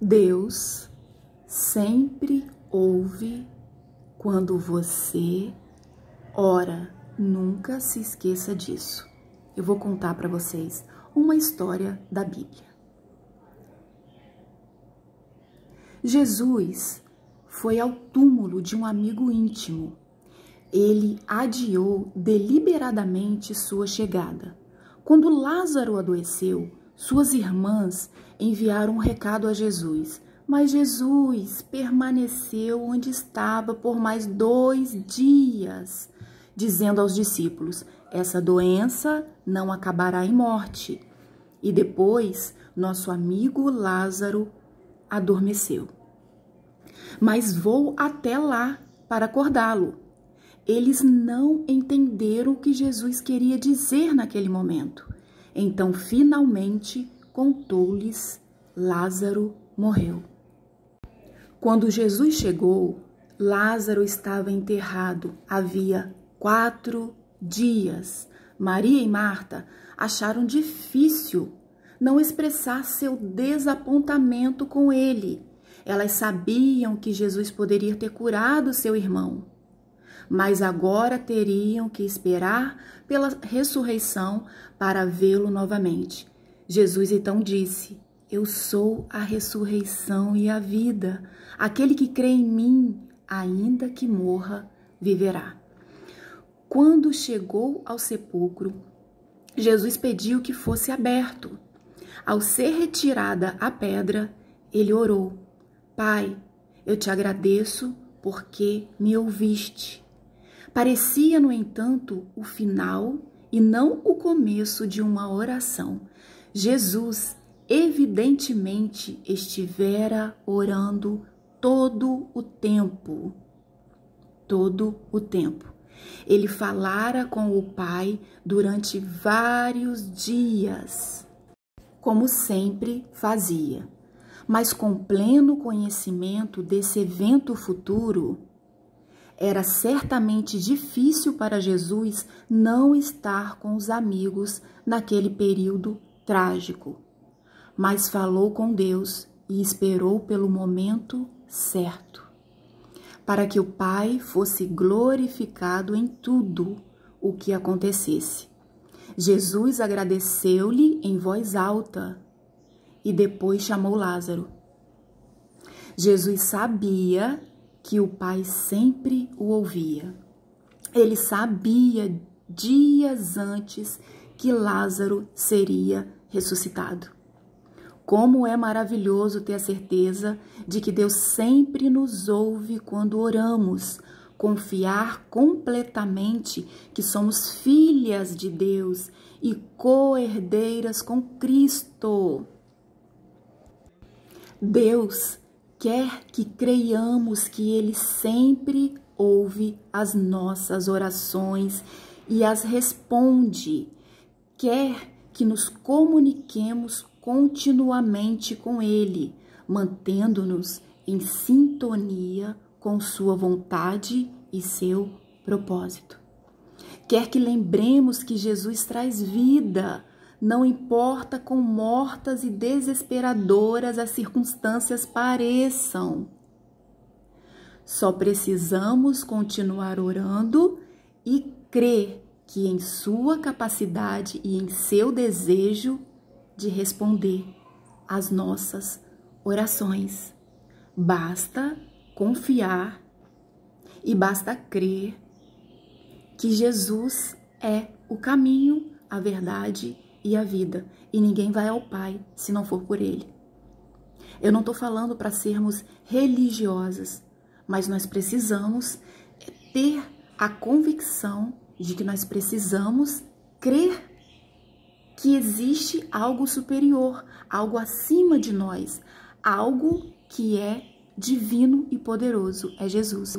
Deus sempre ouve quando você ora. Nunca se esqueça disso. Eu vou contar para vocês uma história da Bíblia. Jesus foi ao túmulo de um amigo íntimo. Ele adiou deliberadamente sua chegada. Quando Lázaro adoeceu, suas irmãs enviaram um recado a Jesus, mas Jesus permaneceu onde estava por mais dois dias, dizendo aos discípulos: Essa doença não acabará em morte. E depois, nosso amigo Lázaro adormeceu. Mas vou até lá para acordá-lo. Eles não entenderam o que Jesus queria dizer naquele momento. Então, finalmente, contou-lhes: Lázaro morreu. Quando Jesus chegou, Lázaro estava enterrado havia quatro dias. Maria e Marta acharam difícil não expressar seu desapontamento com ele. Elas sabiam que Jesus poderia ter curado seu irmão mas agora teriam que esperar pela ressurreição para vê-lo novamente. Jesus então disse: Eu sou a ressurreição e a vida. Aquele que crê em mim, ainda que morra, viverá. Quando chegou ao sepulcro, Jesus pediu que fosse aberto. Ao ser retirada a pedra, ele orou: Pai, eu te agradeço porque me ouviste. Parecia, no entanto, o final e não o começo de uma oração. Jesus, evidentemente, estivera orando todo o tempo. Todo o tempo. Ele falara com o Pai durante vários dias, como sempre fazia. Mas com pleno conhecimento desse evento futuro, era certamente difícil para Jesus não estar com os amigos naquele período trágico, mas falou com Deus e esperou pelo momento certo, para que o Pai fosse glorificado em tudo o que acontecesse. Jesus agradeceu-lhe em voz alta e depois chamou Lázaro. Jesus sabia que o pai sempre o ouvia. Ele sabia dias antes que Lázaro seria ressuscitado. Como é maravilhoso ter a certeza de que Deus sempre nos ouve quando oramos, confiar completamente que somos filhas de Deus e co-herdeiras com Cristo. Deus quer que creiamos que Ele sempre ouve as nossas orações e as responde. Quer que nos comuniquemos continuamente com Ele, mantendo-nos em sintonia com Sua vontade e seu propósito. Quer que lembremos que Jesus traz vida não importa quão mortas e desesperadoras as circunstâncias pareçam. Só precisamos continuar orando e crer que em sua capacidade e em seu desejo de responder às nossas orações. Basta confiar e basta crer que Jesus é o caminho, a verdade e a vida, e ninguém vai ao Pai se não for por Ele. Eu não estou falando para sermos religiosas, mas nós precisamos ter a convicção de que nós precisamos crer que existe algo superior, algo acima de nós, algo que é divino e poderoso, é Jesus.